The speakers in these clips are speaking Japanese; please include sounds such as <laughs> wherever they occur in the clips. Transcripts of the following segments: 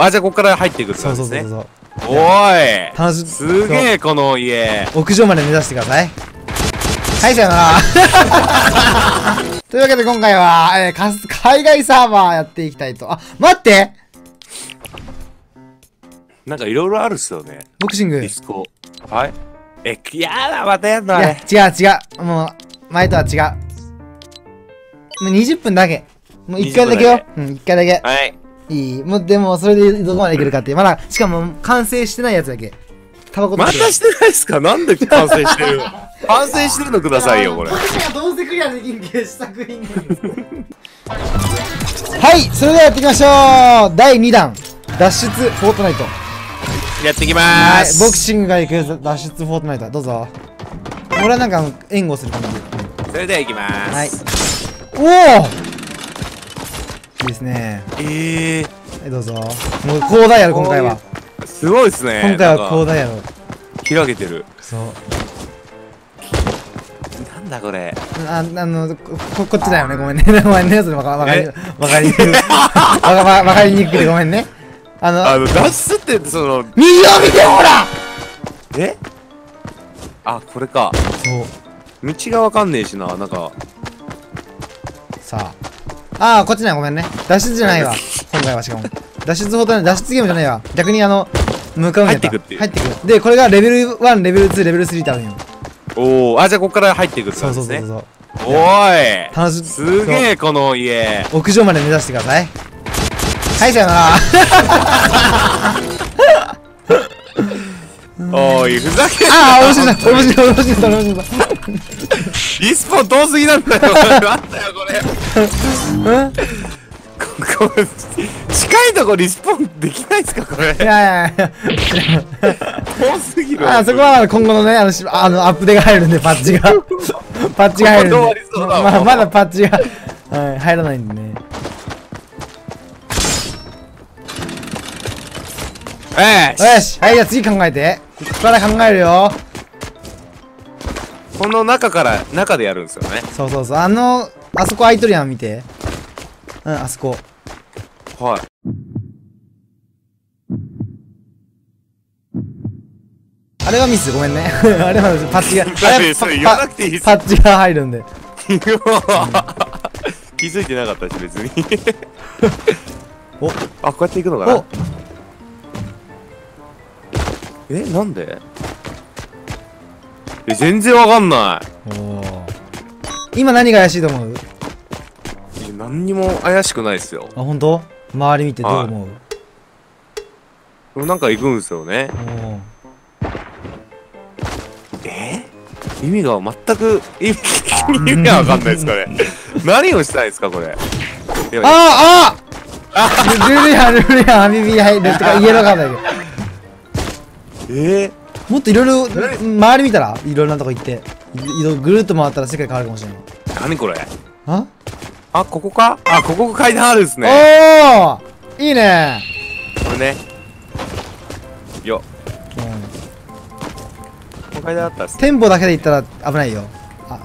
あ、じゃあここから入っていくってそう感じですね。そうそうそうおーい楽しすげえ、この家。そう屋上まで目指してくださいはいさよなら <laughs> というわけで今回は、えー海外サーバーやっていきたいとあ待ってなんかいろいろあるっすよね。ボクシングいディスコ。はい。え、やだ、またやんのあやれ。違う違うもう前とは違うもう20分だけもう1回だけ20よ分うん1回だけはい。いい。もうでもそれでどこまでいけるかってまだしかも完成してないやつだけ。タバコまたしてないっすか？なんで完成してる？の <laughs> 完成してるのくださいよ、これ。どうせクリアできんけ作品はいそれではやっていきましょう。第2弾。脱出フォートナイト。やっていきまはいーす。ボクシングが行く脱出フォートナイト。どうぞ。俺はなんか援護する感じ。それでは行きまはい。ーす。おおいいですね。ええはいどうぞ。もう広大やろ今回は。ー、すごいっすね。今回は広大やろ。開けてる。そう。なんだこれ。ああのこここっちだよね。ごめんね。<laughs> ごめんね。それわかわかりえ？わかりにくい。<laughs> わかわわかりにくくてごめんね。あのあの、脱出って、その、右を見てほら！え？あ、これか。そう。道がわかんねえしな、なんか。さあああこっちねごめんね。脱出じゃないわ。今回はしかも。脱出フォートナイト脱出ゲームじゃないわ。逆にあの向かうんやった入ってく入ってくでこれがレベル1レベル2レベル3ってあるんよ。おお、あ、じゃあここから入っていくってそうそうそうね。そう。おーい。楽しすげえ、この家。屋上まで目指してください。はいさよなら。<laughs> おい、ふざけんな。ああ面白い。面白い面白い面白い。リ <laughs> スポン遠すぎなんだよ。なんだよ、これ。うんここ近いとこリスポンできないですか、これ？い。やいやいや。<laughs> 遠すぎる。あそこは今後のねあのしあのアップデが入るんでパッチが。<laughs> パッチが入るんで。まあまだパッチが、はい、入らないんでね。ええよしはいじゃあ次考えて。ここから考えるよ。この中から、中でやるんですよね。そうそうそう。あのあそこ空いとるやん見て。うんあそこ。はい。あれはミス？ごめんね。<laughs> あれはパッチが <laughs> あれはパパッチが入るんで。<laughs> 気づいてなかったし、別に。お。あ、こうやって行くのかな？お。え、なんで？え、全然わかんない。おー今何が怪しいと思う？え何にも怪しくないっすよ。あ本当？周り見てどう思う、でもなんか行くんですよね。え？意味が全く、意味、意味がわかんないですかね。<laughs> 何をしたいですか、これ？いやあああルルやんルルやんビビ入るとかイエローカードだけど。え？もっといろいろ周り見たら？いろんなとこ行ってぐるっと回ったら世界変わるかもしれない。ー、何これ？あ？あ、ここか？あ、ここ階段あるんですね。おおいいね！これね。よ、うん。この階段あったっすね。テンポだけで行ったら危ないよ。あ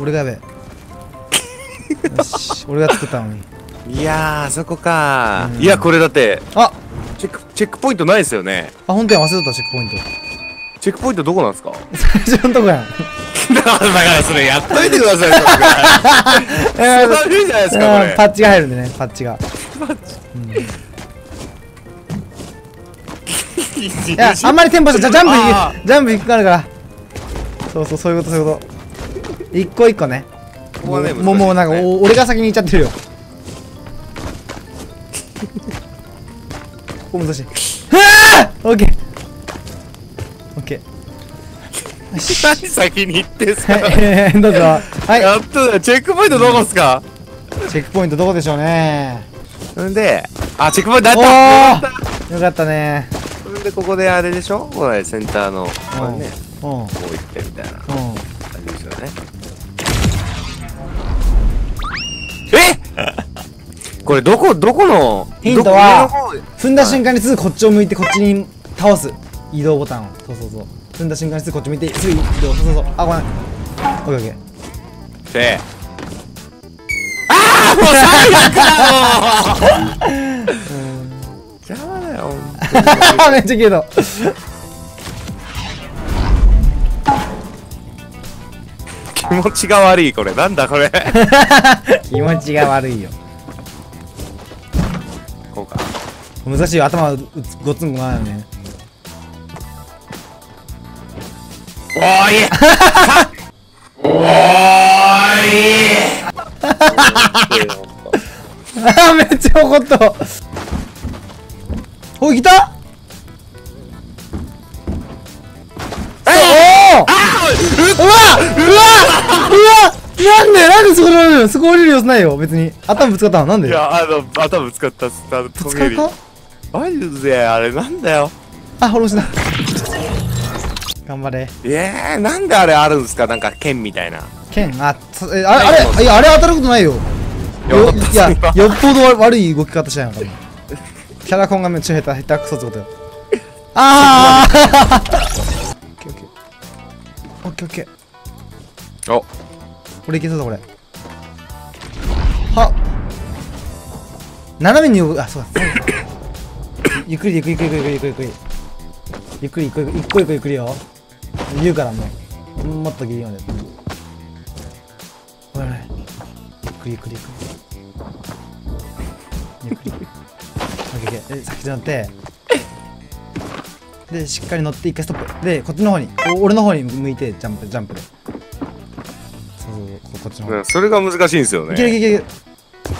俺がやべえ。<laughs> よし俺が作ったのに。いやー、あそこか。うん。いや、これだって、あ！チェック、チェックポイントないですよね。あ本当や忘れとったチェックポイントチェックポイントどこなんですか？最初のとこやん。だから、それやっといてください、それ。え <laughs> そんな無理じゃないですか、これ。パッチが入るんでねパッチが。いやあんまりテンポしてジャンプジャンプいくから。からそうそうそういうことそういうこと。一個一個ね。ここはねもうもうなんかお俺が先に行っちゃってるよ。<laughs> ここ難しい。はあオッケーオッケーよし何先に行ってんすかはいどうぞ。はい。やっとチェックポイントどこっすか？チェックポイントどこでしょうね。んで、あ、チェックポイントあおった。およかったね。それで、ここであれでしょ？これ、センターの、これね、こう行ってみたいな。感じですよね。え？これ、どこ、どこの、ヒントは踏んだ瞬間にすぐこっちを向いてこっちに倒す移動ボタンを。そうそうそう。踏んだ瞬間にすぐこっち向いてすぐ移動。そうそうそう。あごめん。オッケーオッケー。で、ああもう最悪だ <laughs> もう邪魔だよ、<laughs> めっちゃキュート気持ちが悪いこれ。なんだこれ。<laughs> 気持ちが悪いよ。こうか。難しいよ頭うつごつんごないよねおーい。あめっちゃ怒ったおい来た。おおうわうわうわ。なんでなんでそこ降りるよそこ降りる様子ないよ。別に。頭ぶつかったの？なんで？いやあの頭ぶつかったっつったぶつかった？マジであれなんだよ。あ滅ぼしだ頑張れ。えー、なんであれあるんすか？なんか剣みたいな。剣？あつえあれあれいやあれ当たることないよ。よいやよっぽど悪い動き方したんやからキャラコンがめっちゃ下手下手くそってことよ。ああオッケー <laughs> オッケー。オッケーオッケー。お。これいけそうだこれ。は斜めにあそうだ。<laughs> ゆっくりゆっくりゆっくりゆっくりゆっくりゆっくりゆっくりゆっくりゆっくりゆっくりよ。言うからもう。もっとギリまで。ほらゆっくりゆっくりゆっくり。ゆっくり。オッケーオッケー。で先に乗って。でしっかり乗って一回ストップ。でこっちの方に。お俺の方に向いてジャンプジャンプで。そうここっちの方。うんそれが難しいんですよね。いけるいけるいける。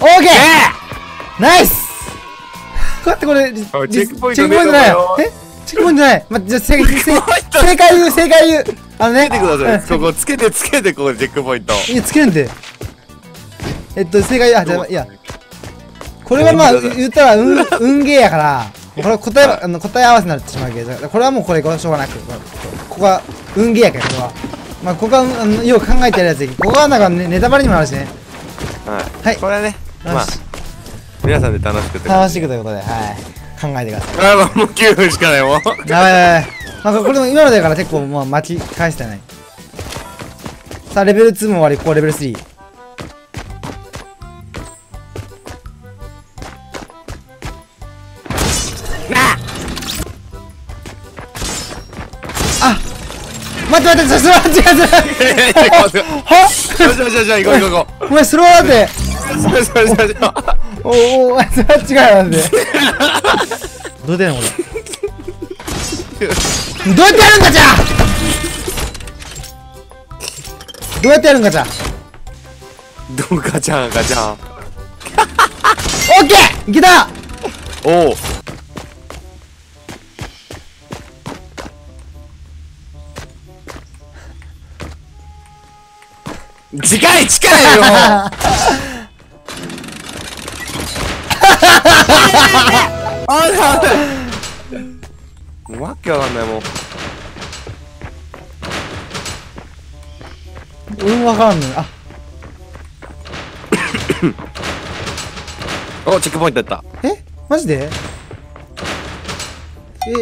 オーケー！ナイス！<laughs> こうやってこれチェリックポイントないよ。え？チェックポイントないまじゃあ正解正解言う正解言う。あのね。つけてくださうん。いそこつけてつけてここでチェックポイントいやつけるんで。えっと正解あじゃあいや。これはまあ言ったら運運ゲーやから。これ答えはあの答え合わせになってしまうけどこれはもうこれこれしょうがなく。これここは運ゲーやからこれは。まあここはあのよく考えてやるやつでここはなんかねネタバレにもなるしね。はい、はい。これはねまあ皆さんで楽しくて楽しくということではい考えてください。あもう9分しかないもん。やばいやばいやばい。まあこれも今のだから結構もう巻き返してない。さあレベル2も終わりここレベル3あ。待って待ってそれは違う違うはじゃあじゃあじゃあじゃあ行こう行こうお前スローだって <laughs> おおお前それは違うなんでどうやってやるのこれ？どうやってやるんかじゃ！あどうやってやるんかじゃ？あどうガチャンガチャ。ンオッケー！いけたおお近い近いよあれあれもうわけわかんないもう俺もわからんのよあおチェックポイントやった。え？マジで？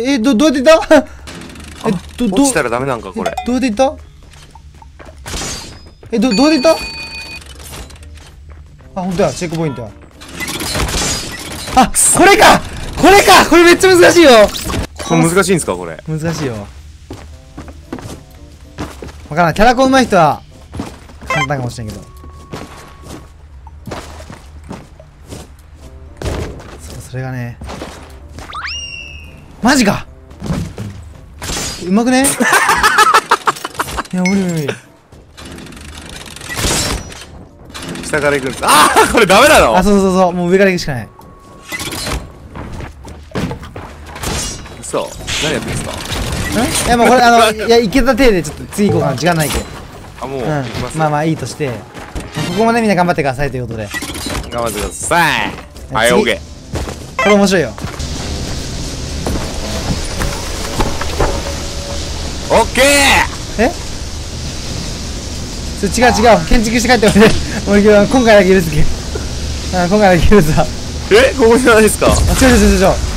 ええどどうやっていった？えどど落ちたらダメなんかこれ。えどうやってた？えどどうやってた？あ本当やチェックポイントやあこれか。これか。これめっちゃ難しいよ。これ難しいんですかこれ？難しいよ。わからん。キャラコン上手い人は簡単かもしれんけど。そうそれがね。マジか。うまくね？<laughs> いや無理無理無理。下から行くんです。ああこれダメなのあそうそうそう。もう上から行くしかない嘘何やってんですか？んいやもうこれあのいやいけた体でちょっと次行こうかな。時間ないけあもう、うん。ますまあまあいいとして。ここまでみんな頑張ってくださいということで。頑張ってください。はい次。OK これ面白いよ。オッケえ？それ違う違う。建築して帰っておいで。俺今回だけ許すけうん今回だけ許すわ。ーえ？ここじゃないですか？あ違う違う違う違う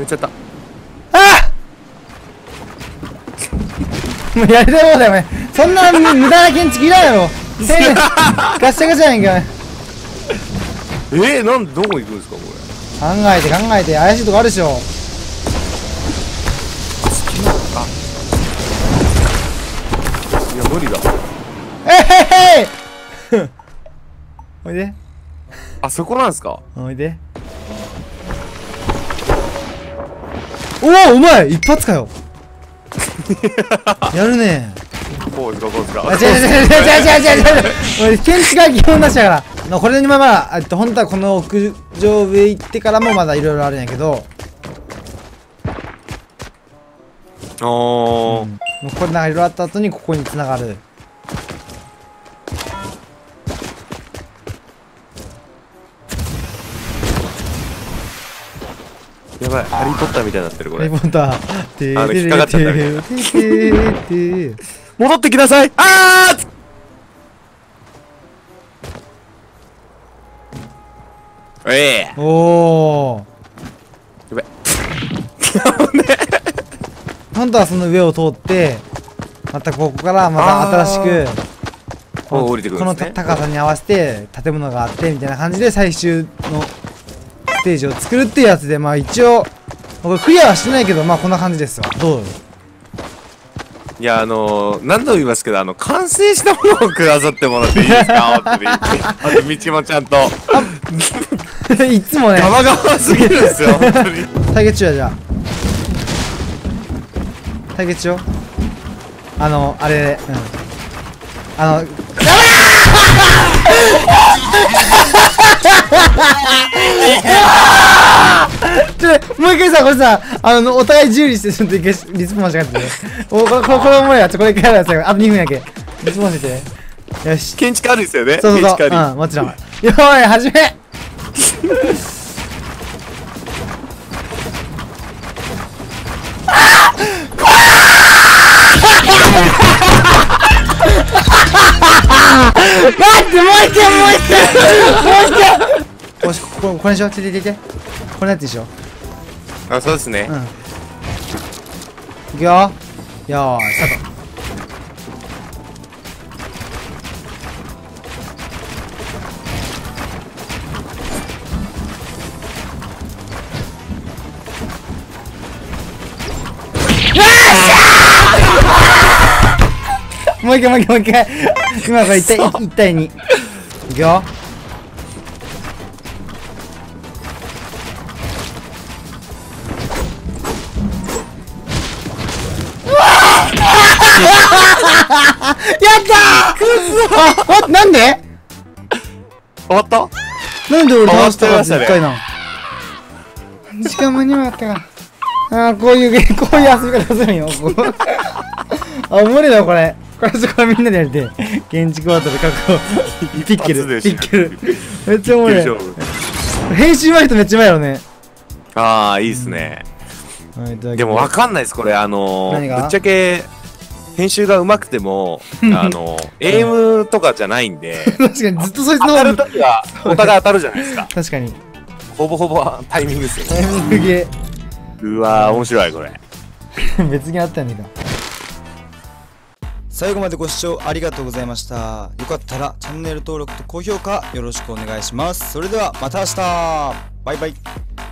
やっちゃった。ああもうやりたいもんだよお前そんな無無駄な建築いらんやろ。<laughs> ガッシャガシャやんけお前。えー、なんでどこ行くんですかこれ？考えて考えて怪しいとこあるでしょ。いや無理だ。えへへ。<laughs> おいで。あそこなんですか？おいでおおうまい一発かよ。<laughs> やるね。こうですか。こうですかあ違う違う違う違う違う。違う違うが基本出したから。まあこれにまあまあえっと本当はこの屋上上行ってからもまだいろいろあるんやけど。おー、もうこれなんかいろいろあった後にここに繋がるやばい。ハリー・ポッターみたいになってるこれ。ハリーポッター。てあの引っかかっちゃったみたいな。てててて戻ってきなさい。あーええおおやべ本当はその上を通ってまたここからまた新しくこの高さに合わせて建物があってみたいな感じで最終のステージを作るっていうやつでまあ一応僕クリアはしてないけどまあこんな感じですよどう？いやあのー、何度も言いますけどあの完成したものをくださってもらっていいですか？本当にあと道もちゃんと。<laughs> いつもね。ガバガバすぎるんですよ本当に。対決しようじゃあ。対決しよう。あのあれうん。あの <laughs> ちょっともう一回さこれさあのお互い自由にしてちょっと一回リスポンしてってね。おこれこれこれもやちょこれ一回やるやつあと2分やけ。リスポンし。てよし。建築あるんですよね。そうそうそう。建築あうんもちろん。よーい始め待ってもう一回もう一回もう一回。もう一回よしこここれにしようついて。いてこれのやつでしょ？りあそうですね、うん。いくよ。よーいスタートもう一回もう一回もう一回。今これ1対1対2いくよ。<laughs> やったー！ああなんで？終わった？なんで俺倒したかって終わっ一回な時間間に合わなかったか。あーこういうゲこういう遊び方するんよ <laughs> あ無理だよこれこれそこみんなでやりてえ建築バトル確保ピッケル。ピッケル。めっちゃおもろい。編集前とめっちゃうまいよね。ああいいっすね、はいいただきます。でもわかんないですこれあのぶっちゃけ編集がうまくてもあのエイムとかじゃないんで <laughs> 確かにずっとそいつの当たるときはお互い当たるじゃないですか。確かに。ほぼほぼタイミングですよね。タイミングゲうわー面白いこれ。ー <laughs> 別にあったんねえか最後までご視聴ありがとうございました。よかったらチャンネル登録と高評価よろしくお願いします。それではまた明日。バイバイ。